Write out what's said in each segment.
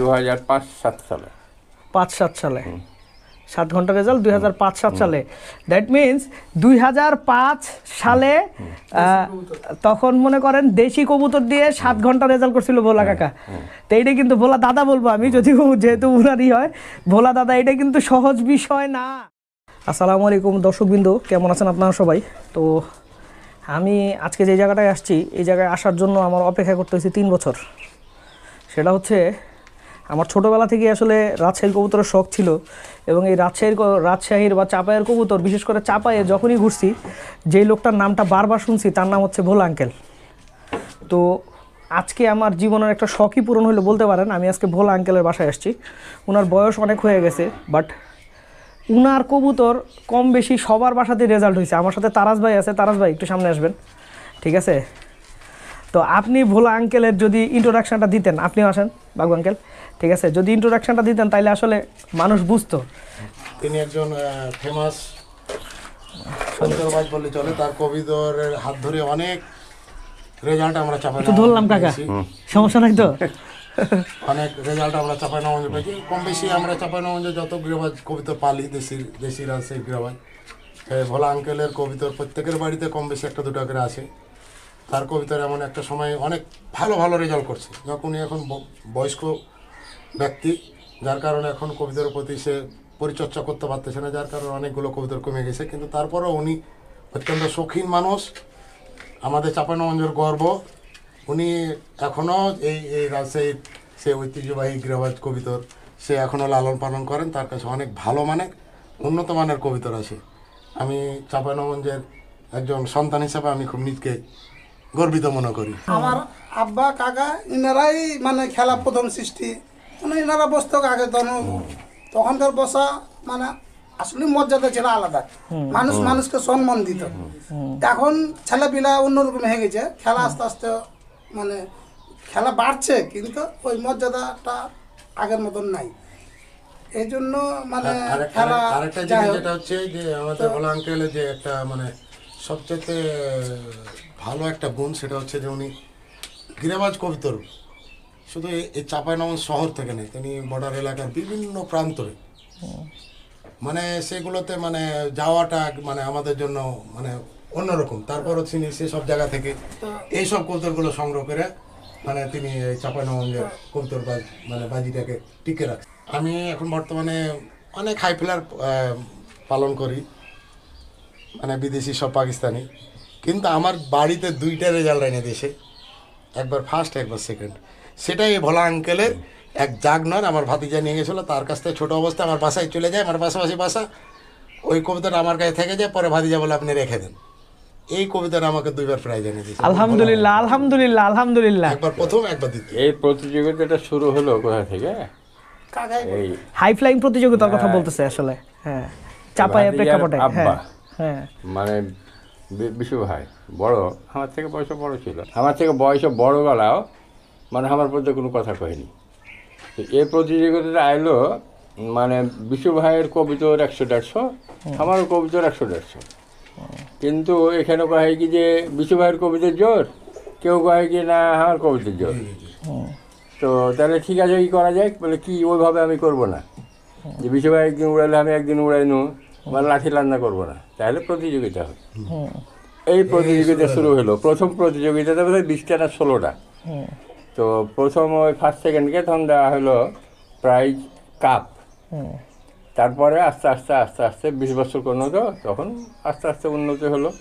দু হাজার পাঁচ সাত সালে। পাঁচ সাত সালে। সাত ঘণ্টা রেজাল্ট দুই হাজার পাঁচ সাত সালে। দ্যাট মিনস দুই হাজার পাঁচ সালে তখন মনে করেন দেশি কবুতর দিয়ে সাত ঘণ্টা রেজাল্ট করছিল ভোলা কাকা। তো এইটা কিন্তু ভোলা দাদা বলব আমি যদি যেহেতু উনারই হয়। ভোলা দাদা এটা কিন্তু সহজ বিষয় না। আসসালামু আলাইকুম দর্শকবৃন্দ কেমন আছেন আপনারা সবাই? তো আমি আজকে যে জায়গাটায় আসছি এই জায়গায় আসার জন্য আমার অপেক্ষা করতে হয়েছে তিন বছর। সেটা হচ্ছে আমার ছোটোবেলা থেকে আসলে রাজশাহীর কবুতরের শখ ছিল এবং এই রাজশাহীর রাজশাহীর বা চাপায়ের কবুতর, বিশেষ করে চাপায়ে যখনই ঘুরছি, যেই লোকটার নামটা বারবার শুনছি, তার নাম হচ্ছে ভোলা আঙ্কেল। তো আজকে আমার জীবনের একটা শখই পূরণ হলো বলতে পারেন, আমি আজকে ভোলা আঙ্কেলের বাসায় আসছি। ওনার বয়স অনেক হয়ে গেছে বাট উনার কবুতর কম বেশি সবার বাসাতেই রেজাল্ট হয়েছে। আমার সাথে তারাস ভাই আছে, তারাস ভাই, একটু সামনে আসবেন। ঠিক আছে? তো আপনি ভোলা আঙ্কেলের যদি ইন্ট্রোডাকশনটা দিতেন, আপনিও আসেন, বাবু আঙ্কেল। ঠিক আছে? যদি ইন্ট্রোডাকশনটা দিতেন তাহলে আসলে মানুষ বুঝতো। তিনি একজন ফেমাস সুন্দরবাজ বললে চলে তার কবিতরের হাত ধরে অনেক রেজাল্ট আমরা চাপাই তো ধরলাম কাকা। সমস্যা নাই তো? অনেক রেজাল্ট আমরা চাপাই নগঞ্জে পেয়েছি। কম বেশি আমরা চাপাই নগঞ্জে যত গৃহবাজ কবিতর পালি দেশির দেশিরা সেই গৃহবাজ। ভোলা আঙ্কেলের কবিতর প্রত্যেকের বাড়িতে কম বেশি একটা দুটো করে আছে। তার কবিতার এমন একটা সময় অনেক ভালো ভালো রেজাল্ট করছে। যখনই এখন বয়স্ক ব্যক্তি, যার কারণে এখন কবিতার প্রতি সে পরিচর্যা করতে পারতেছে না, যার কারণে অনেকগুলো কবিতার কমে গেছে। কিন্তু তারপরেও উনি অত্যন্ত শৌখিন মানুষ, আমাদের চাপানগঞ্জের গর্ব। উনি এখনও এই এই রাজশাহীর সে ঐতিহ্যবাহী গৃহবাজ কবিতর, সে এখনও লালন পালন করেন, তার কাছে অনেক ভালো মানের উন্নত মানের কবিতর আছে। আমি চাপানগঞ্জের একজন সন্তান হিসেবে আমি খুব নিজকে গর্বিত মনে করি। আমার আব্বা, কাকা, ইনারাই মানে খেলা প্রথম সৃষ্টি। মানে ইনারা বসতো আগে তখন তখনকার বসা মানে আসলে মর্যাদা ছিল আলাদা। মানুষ মানুষকে সম্মান দিত। এখন ছেলেপিলা অন্যরকম হয়ে গেছে। খেলা আস্তে আস্তে মানে খেলা বাড়ছে কিন্তু ওই মর্যাদাটা আগের মতন নাই। এই জন্য মানে খেলা আরেকটা জিনিস যেটা হচ্ছে যে আমাদের আঙ্কেলের যে একটা মানে সবচেয়ে ভালো একটা গুণ সেটা হচ্ছে যে উনি গিরাবাজ কবিতর শুধু এই- চাঁপাইনগর শহর থেকে নেই তিনি বর্ডার এলাকার বিভিন্ন প্রান্তরে। মানে সেগুলোতে মানে যাওয়াটা মানে আমাদের জন্য মানে অন্যরকম। তারপরও তিনি সেসব জায়গা থেকে এইসব কৌতরগুলো সংগ্রহ করে মানে তিনি এই চাঁপাইনগঞ্জের কৌতর বাজ মানে বাজিটাকে টিকে রাখছেন আমি এখন বর্তমানে অনেক হাই ফ্লার পালন করি। মানে বিদেশি সব পাকিস্তানি। কিন্তু আমার বাড়িতে দুইটা রেজাল্ট এনে দেশে একবার ফার্স্ট একবার সেকেন্ড সেটাই এই ভোলা আঙ্কেলের এক জাগনার আমার ভাতিজা নিয়ে গেছিল তার কাছ থেকে ছোটো অবস্থায় আমার বাসায় চলে যায় আমার পাশাপাশি বাসা। ওই কবিতাটা আমার কাছে থেকে যায় পরে ভাতিজা বলে আপনি রেখে দেন। এই কবিতাটা আমাকে দুইবার প্রাইজ এনে দিয়েছে। আলহামদুলিল্লাহ আলহামদুলিল্লাহ আলহামদুলিল্লাহ। একবার প্রথম একবার দ্বিতীয়। এই প্রতিযোগিতাটা শুরু হলো কোথা থেকে? এই হাই ফ্লাইং প্রতিযোগিতার কথা বলতেছে আসলে হ্যাঁ। চাপায়ে প্রেক্ষাপটে হ্যাঁ হ্যাঁ। মানে বিশু ভাই বড় আমার থেকে বয়স বড় ছিল। আমার থেকে বয়সে বড় গলাও মানে আমার মধ্যে কোনো কথা কয়নি তো এই প্রতিযোগিতাটা আইলো মানে বিশু ভাইয়ের কবিতর একশো দেড়শো আমারও কবিতর একশো দেড়শো। কিন্তু এখানে কয় কি যে বিশু ভাইয়ের কবিতার জোর কেউ কয় কি না আমার কবিতার জোর। তো তাহলে ঠিক আছে কি করা যায়? বলে কি ওইভাবে আমি করব না। যে বিশু ভাই একদিন উড়াইলে আমি একদিন উড়াই নু মানে লাঠি রান্না করব না। তাহলে প্রতিযোগিতা হবে। এই প্রতিযোগিতা শুরু হলো। প্রথম প্রতিযোগিতাতে বোধ হয় বিশটা না ষোলোটা। তো প্রথম ওই ফার্স্ট সেকেন্ডকে তখন দেওয়া হলো প্রাইজ কাপ তারপরে আস্তে আস্তে আস্তে আস্তে বিশ বছর কোনো তো তখন আস্তে আস্তে উন্নতি হলো।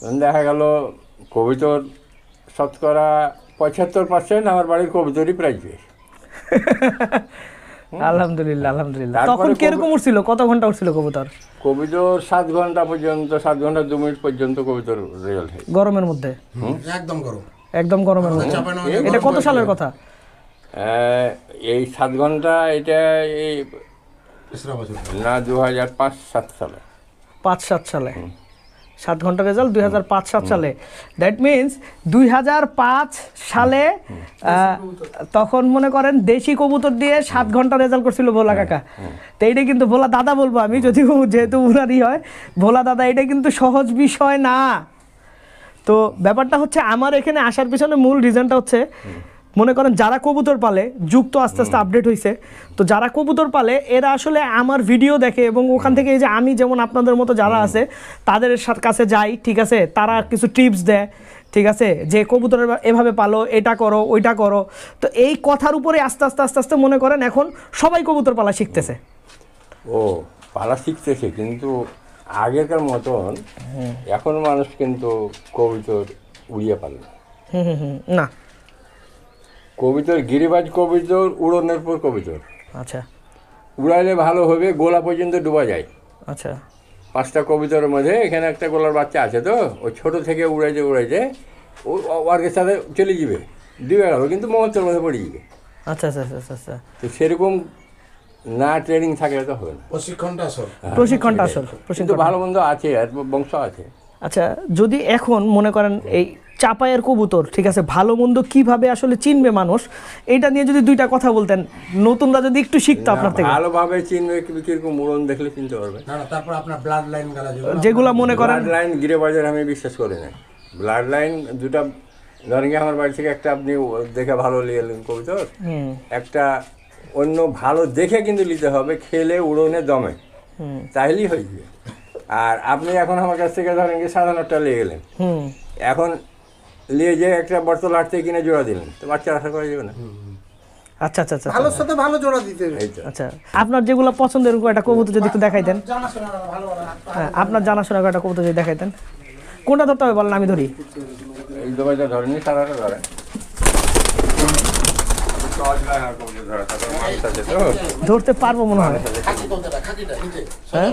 তখন দেখা গেল কবিতর শতকরা পঁচাত্তর পার্সেন্ট আমার বাড়ির কবিতরই প্রাইজ পেয়েছে। আলহামদুলিল্লাহ আলহামদুলিল্লাহ। তখন কীরকম উঠছিল? কত ঘণ্টা উঠছিল কবুতর? কবিতর সাত ঘণ্টা পর্যন্ত সাত ঘণ্টা দু মিনিট পর্যন্ত কবিতর রেজাল্ট গরমের মধ্যে? একদম গরম। একদম গরমের মধ্যে। এটা কত সালের কথা? এই সাত ঘণ্টা এটা এই না দু হাজার পাঁচ সাত সালে। পাঁচ সাত সালে। সাত ঘণ্টা রেজাল্ট দুই হাজার পাঁচ সাত সালে। দ্যাট মিনস দুই হাজার পাঁচ সালে তখন মনে করেন দেশি কবুতর দিয়ে সাত ঘণ্টা রেজাল্ট করছিল ভোলা কাকা। তো এইটা কিন্তু ভোলা দাদা বলব আমি যদি যেহেতু উনারই হয়। ভোলা দাদা এটা কিন্তু সহজ বিষয় না। তো ব্যাপারটা হচ্ছে আমার এখানে আসার পিছনে মূল রিজনটা হচ্ছে মনে করেন যারা কবুতর পালে যুগ তো আস্তে আস্তে আপডেট হয়েছে তো যারা কবুতর পালে এরা আসলে আমার ভিডিও দেখে এবং ওখান থেকে এই যে আমি যেমন আপনাদের মতো যারা আছে তাদের সাথে কাছে যাই ঠিক আছে? তারা কিছু টিপস দেয় ঠিক আছে? যে কবুতর এভাবে পালো এটা করো ওইটা করো। তো এই কথার উপরে আস্তে আস্তে আস্তে আস্তে মনে করেন এখন সবাই কবুতর পালা শিখতেছে। ও পালা শিখতেছে কিন্তু আগেকার মতন এখন মানুষ কিন্তু কবিতর উড়িয়ে পারে না। হুম হুম হুম না। কবিতর গিরিবাজ কবিতর উড়নের পর কবিতর। আচ্ছা। উড়াইলে ভালো হবে গোলা পর্যন্ত ডুবা যায়। আচ্ছা। পাঁচটা কবিতার মধ্যে এখানে একটা গোলার বাচ্চা আছে তো ও ছোট থেকে উড়াইতে উড়াইতে ও ওয়ার্কের সাথে চলে যাবে। ডুবে গেল কিন্তু মহত্বের মধ্যে পড়ে যাবে। আচ্ছা আচ্ছা আচ্ছা আচ্ছা, আচ্ছা। তো সেরকম না ট্রেনিং থাকলে তো হবে না। প্রশিক্ষণটা আসল। প্রশিক্ষণটা আসল প্রশিক্ষণ ভালো মন্দ আছে বংশ আছে। আচ্ছা যদি এখন মনে করেন এই চাপায়ের কবুতর ঠিক আছে ভালো মন্দ কীভাবে আসলে চিনবে মানুষ এটা নিয়ে যদি দুইটা কথা বলতেন নতুনরা যদি একটু শিখতো আপনার থেকে। ভালোভাবে চিনবে কীরকম উড়ন দেখলে চিনতে পারবে। না না তারপর আপনার ব্লাড লাইন গেলা যেগুলো যেগুলা মনে করেন ব্লাড লাইন গিরে বাজার আমি বিশ্বাস করি না। ব্লাড লাইন দুটা ধরেন আমার বাড়ি থেকে একটা আপনি দেখে ভালো নিয়ে এলেন কবিতর। একটা অন্য ভালো দেখে কিন্তু নিতে হবে খেলে উড়োনে দমে। তাহলেই হয়ে যাবে। আর আপনি এখন আমার কাছ থেকে ধরেন কি সাধারণটা নিয়ে গেলেন। হুম। এখন নিয়ে যে একটা বর্তল আটতে কিনে জোড়া দিলেন তো বাচ্চা আশা করা যাবে না? আচ্ছা আচ্ছা আচ্ছা। ভালোর সাথে ভালো জোড়া দিতে আচ্ছা আপনার যেগুলো পছন্দের এরকম একটা কবুতর যদি একটু ভালো ভালো হ্যাঁ আপনার জানাশোনা একটা কবুতর যদি দেখাইতেন কোনটা ধরতে হবে বলেন আমি ধরি। এই দোকানটা ধরেনি সারাটা ধরেন সহজ নয় আর কবুতর ধরা, তারপর মানুষ আছে তো। ধরতে পারব মনে হয়। হ্যাঁ?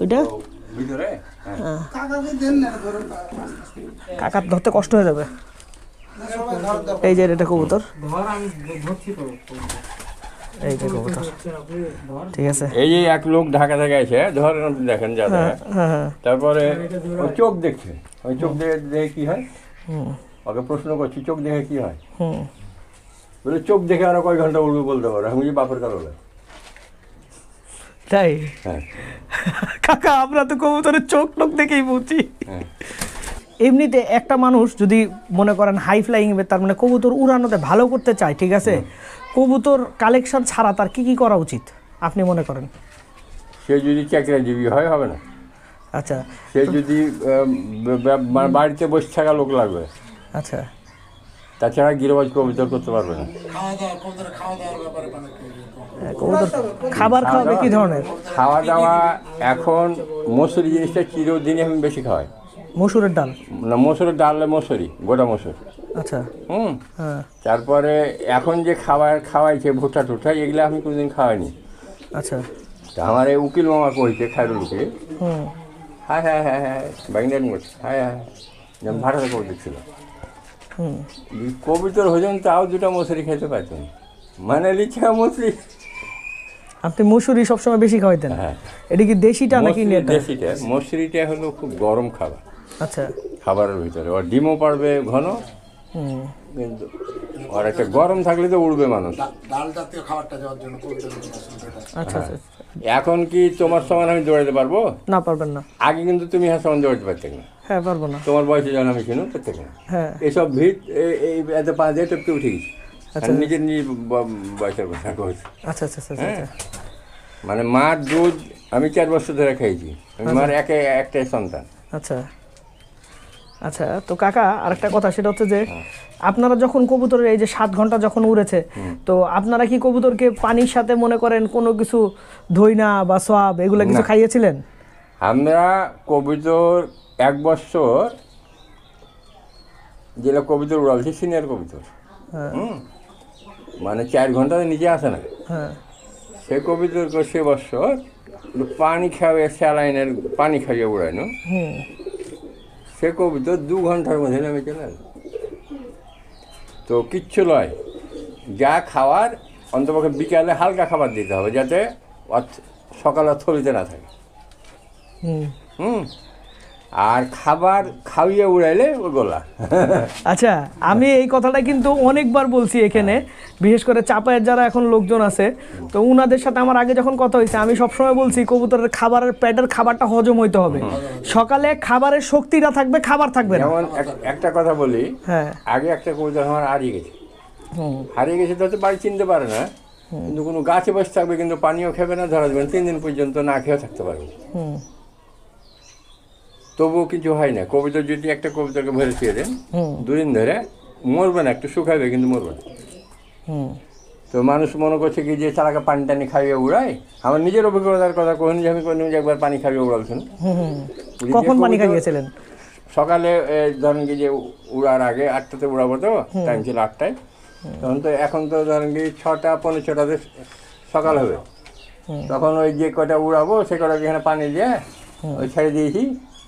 ওইটা? হ্যাঁ। কাকার ধরতে কষ্ট হয়ে যাবে। এই যে এটা কবুতর। এই যে কবুতর। ঠিক আছে। এই যে এক লোক ঢাকা থেকে এসে ধরেন দেখেন হ্যাঁ হ্যাঁ তারপরে ওই চোখ দেখছে। ওই চোখ দেখে কি হয়? ওকে প্রশ্ন করছি চোখ দেখে কি হয়? বলে চোখ দেখে আরও কয় ঘণ্টা উড়বে বলতে পারো আমি বাপের কারণে। তাই? হ্যাঁ। কাকা আমরা তো কবুতরের চোখ টোক দেখেই বুঝি হ্যাঁ। এমনিতে একটা মানুষ যদি মনে করেন হাই ফ্লাইং তার মানে কবুতর উড়ানোতে ভালো করতে চায় ঠিক আছে? কবুতর কালেকশন ছাড়া তার কি কি করা উচিত আপনি মনে করেন? সে যদি চাকরিজীবী হয় হবে না। আচ্ছা। সে যদি বাড়িতে বসে থাকা লোক লাগবে আচ্ছা। তাছাড়া গিরবাজ কবিতা করতে পারবে না। হ্যাঁ, খাবার খাওয়াবে কি ধরনের? খাওয়া দাওয়া এখন মসুরি জিনিসটা চিরদিনই আমি বেশি খাওয়াই। মসুরের ডাল? না মসুরের ডালে মসুরি গোটা মসুর। আচ্ছা। হুম? হ্যাঁ। তারপরে এখন যে খাবার খাওয়াইছে ভুট্টা টুট্টা এগুলো আমি কোনোদিন খাওয়াইনি। আচ্ছা। তা আমার এই উকিল মামা কইছে হুম। হ্যাঁ হ্যাঁ হ্যাঁ হ্যাঁ মোট হ্যাঁ হ্যাঁ ভারতে কবিতা ছিল হুম। কবিতর হজন তাও দুটা মশুরি খেতে পারতেন। মানে লিখা মশুরি আপনি মসুরি সবসময় বেশি খাওয়াইতেন? হ্যাঁ। এটা কি দেশিটা নাকি মসুরি দেশিটা। মশুরিটা হলো খুব গরম খাবার। আচ্ছা। খাবারের ভিতরে। ওর ডিমও পারবে ঘন। কিন্তু আর একটা গরম থাকলে তো উড়বে মানুষ। ডাল জাতীয় খাবারটা যাওয়ার জন্য পছন্দ এটা আচ্ছা আচ্ছা এখন কি তোমার সমান আমি দৌড়াতে পারব? না পারবেন না। আগে কিন্তু তুমি হ্যাঁ সমান দৌড়াতে পারতে না। হ্যাঁ পারব না। তোমার বয়সে যখন আমি ছিল পারতে না হ্যাঁ। এসব ভিড় এই- এত পা দিয়ে টপকে উঠে গেছি। আচ্ছা। নিজের নিজের বয়সের কথা কইছি আচ্ছা আচ্ছা আচ্ছা হ্যাঁ। আচ্ছা মানে মার দুধ আমি চার বছর ধরে খাইছি। আমি মার একে একটাই সন্তান। আচ্ছা। আচ্ছা তো কাকা আরেকটা কথা সেটা হচ্ছে যে আপনারা যখন কবুতরের এই যে সাত ঘণ্টা যখন উড়েছে তো আপনারা কি কবুতরকে পানির সাথে মনে করেন কোনো কিছু ধইনা বা সোয়াব এগুলো কিছু খাইয়েছিলেন? আমরা কবিতর এক বছর যেটা কবিতর উড়ালছি সিনিয়র কবিতর। হ্যাঁ। হুম? মানে চার ঘণ্টা নিচে আসে না। হ্যাঁ। সে কবিতর সে বছর পানি খাওয়াই স্যালাইনের পানি খাইয়ে উড়াইনো সে কবিতর দু ঘণ্টার মধ্যে নেমে চলে। তো কিচ্ছু নয়। যা খাওয়ার অন্তপক্ষে বিকালে হালকা খাবার দিতে হবে যাতে সকালে থলিতে না থাকে। হুম। আর খাবার খাওয়িয়ে উড়াইলে ও গোলা। আচ্ছা আমি এই কথাটা কিন্তু অনেকবার বলছি এখানে বিশেষ করে চাপায়ের যারা এখন লোকজন আছে তো উনাদের সাথে আমার আগে যখন কথা হয়েছে আমি সবসময় বলছি কবুতরের খাবারের পেটের খাবারটা হজম হইতে হবে। সকালে খাবারের শক্তিটা থাকবে খাবার থাকবে যেমন একটা কথা বলি হ্যাঁ। আগে একটা কবুতর আমার হারিয়ে গেছে। হারিয়ে গেছে তো বাড়ি চিনতে পারে না কিন্তু কোনো গাছে বসে থাকবে কিন্তু পানিও খাবে না ধরা যাবে তিন দিন পর্যন্ত না খেয়ে থাকতে পারবে। হুম। তবুও কিছু হয় না। কবিতা যদি একটা কবিতাকে ভরে ছেড়ে দেন দুদিন ধরে মরবে না একটু শুকাবে কিন্তু মরবে না। তো মানুষ মনে করছে কি যে চালাকে পানি টানি খাইয়ে উড়ায়। আমার নিজের অভিজ্ঞতার কথা কহিনি যে আমি কোনদিন যে একবার পানি খাইয়ে উড়ালছেন কখন পানি খাইয়েছিলেন সকালে ধরেন কি যে উড়ার আগে আটটাতে উড়াবো তো টাইম ছিল আটটায়। তখন তো এখন তো ধরেন কি ছটা পনেরো ছটাতে সকাল হবে। তখন ওই যে কটা উড়াবো সে কটা এখানে পানি দিয়ে ওই ছেড়ে দিয়েছি।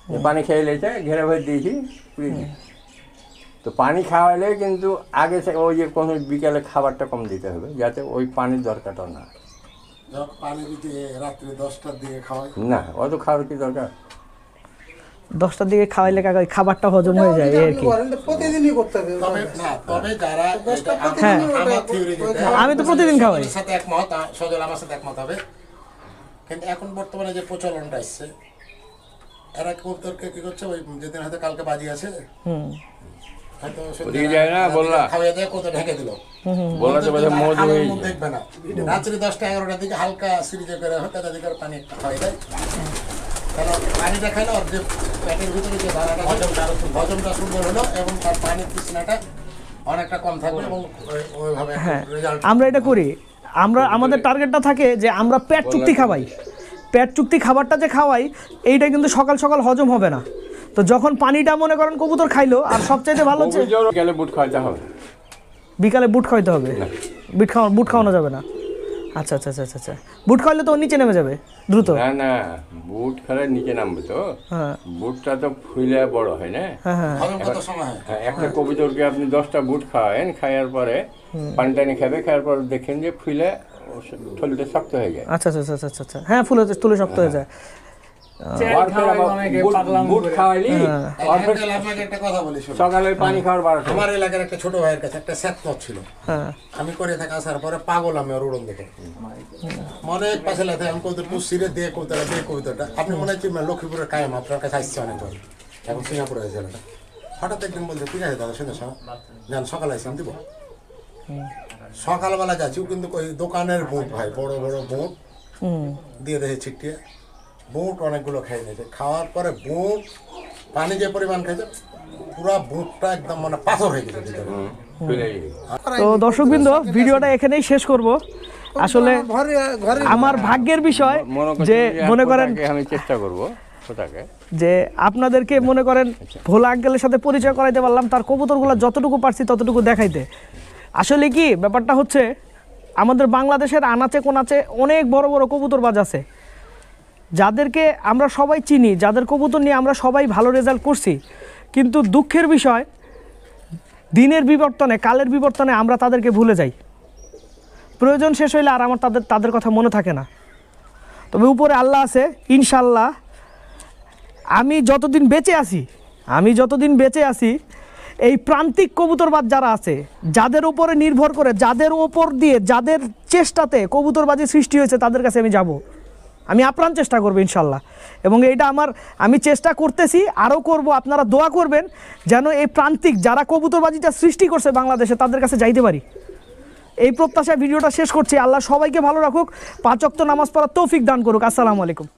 পানি খেয়ে লেছে ঘেরে ভরে দিয়েছি। তো পানি খাওয়ালে কিন্তু আগে থেকে ওই যে কোনো বিকালে খাবারটা কম দিতে হবে যাতে ওই পানির দরকারটা না পানি রাত্রি দশটার দিকে খাওয়াই না অত খাওয়ার কি দরকার দশটার দিকে খাওয়াইলে কাকা ওই খাবারটা হজম হয়ে যায় আর কি প্রতিদিনই করতে হবে তবে না তবে যারা হ্যাঁ। আমি তো প্রতিদিন খাওয়াই। সাথে একমত সজল আমার সাথে একমত হবে কিন্তু এখন বর্তমানে যে প্রচলনটা এসছে এরা কবুতরকে কি করছে ওই যেদিন হয়তো কালকে বাজি আছে হুম। হয়তো ওদিকে যায় না, বললা? খাওয়াই দিয়ে কত ঢেকে দিল। তো মজু হয়ে দেখবে না। রাত্রি দশটা এগারোটার দিকে হালকা সিরিজে করে পানি একটু খাওয়াই দেয়। তাহলে পানিটা ওর যে পেটের ভিতরে যে ধারাটা হজমটা সুন্দর- হজমটা সুন্দর হলো এবং তার পানির তৃষ্ণাটা অনেকটা কম থাকবে এবং ওইভাবে হ্যাঁ আমরা এটা করি। আমরা আমাদের টার্গেটটা থাকে যে আমরা পেট চুক্তি খাওয়াই। পেট চুক্তি খাবারটা যে খাওয়াই এইটা কিন্তু সকাল সকাল হজম হবে না। তো যখন পানিটা মনে করেন কবুতর খাইলো আর সবচাইতে ভালো হচ্ছে গেলে বুট খাওয়াতে হবে। বিকালে বুট খাওয়াইতে হবে? বুট খাওয়া বুট খাওয়ানো যাবে না? আচ্ছা আচ্ছা আচ্ছা আচ্ছা আচ্ছা। বুট খাওয়াইলে তো নিচে নেমে যাবে দ্রুত। না না বুট খেলে নিচে নামবে তো। হ্যাঁ। বুটটা তো ফুলে বড় হয় না? হ্যাঁ হ্যাঁ। কত সময় একটা কবিতরকে আপনি দশটা বুট খাওয়াবেন খাওয়ার পরে পানি টানি খাবে খাওয়ার পর দেখেন যে ফুলে থলিটা শক্ত হয়ে যায়। আচ্ছা আচ্ছা আচ্ছা আচ্ছা আচ্ছা। হ্যাঁ ফুলে তুলে শক্ত হয়ে যায়। একটা কথা বলি সকালে পানি খাওয়ার বারোটা। আমার এলাকার একটা ছোট ভাইয়ের কাছে একটা স্যাতনট ছিল। হ্যাঁ। আমি করে থাকা আসার পরে পাগল আমি ওর উড়ন দেখে। মনে পাশে লাগে আমি কবিতা পুষিরে দিয়ে কবিতাটা দিয়ে কবিতাটা আপনি মনে হচ্ছে লক্ষ্মীপুরের কায়েম আপনার কাছে আসছে অনেক এখন সিঙ্গাপুরে ছেলেটা হঠাৎ একদিন বলছে ঠিক আছে দাদা শুনে শোনো যান সকালে আসলাম দিব। সকালবেলা যাচ্ছি কিন্তু ওই দোকানের বুট ভাই বড় বড় বুট। দিয়ে দেখে ছিটিয়ে বুট অনেকগুলো খেয়ে নিয়েছে। খাওয়ার পরে বুট পানি যে পরিমাণ খেয়েছে পুরা বুটটা একদম মানে পাথর হয়ে গেছে তো দর্শকবৃন্দ ভিডিওটা এখানেই শেষ করব। আসলে আমার ভাগ্যের বিষয় যে মনে করেন আমি চেষ্টা করব যে আপনাদেরকে মনে করেন ভোলা আঙ্কেলের সাথে পরিচয় করাইতে পারলাম তার কবুতরগুলো যতটুকু পারছি ততটুকু দেখাইতে। আসলে কি, ব্যাপারটা হচ্ছে আমাদের বাংলাদেশের আনাচে কোনাচে অনেক বড় বড় কবুতর বাজ আছে। যাদেরকে আমরা সবাই চিনি, যাদের কবুতর নিয়ে আমরা সবাই ভালো রেজাল্ট করছি, কিন্তু দুঃখের বিষয়, দিনের বিবর্তনে, কালের বিবর্তনে আমরা তাদেরকে ভুলে যাই। প্রয়োজন শেষ হইলে আর আমার তাদের তাদের কথা মনে থাকে না। তবে উপরে আল্লাহ আছে ইনশাল্লাহ আমি যতদিন বেঁচে আছি, আমি যতদিন বেঁচে আছি এই প্রান্তিক কবুতরবাদ যারা আছে, যাদের উপরে নির্ভর করে, যাদের ওপর দিয়ে, যাদের চেষ্টাতে কবুতরবাজি সৃষ্টি হয়েছে, তাদের কাছে আমি যাব। আমি আপ্রাণ চেষ্টা করব, ইনশাল্লাহ। এবং এইটা আমার, আমি চেষ্টা করতেছি, আরও করব, আপনারা দোয়া করবেন যেন এই প্রান্তিক যারা কবুতরবাজিটা সৃষ্টি করছে বাংলাদেশে, তাদের কাছে যাইতে পারি। এই প্রত্যাশায় ভিডিওটা শেষ করছি। আল্লাহ সবাইকে ভালো রাখুক, পাঁচ ওয়াক্ত নামাজ পড়ার তৌফিক দান করুক। আসসালামু আলাইকুম।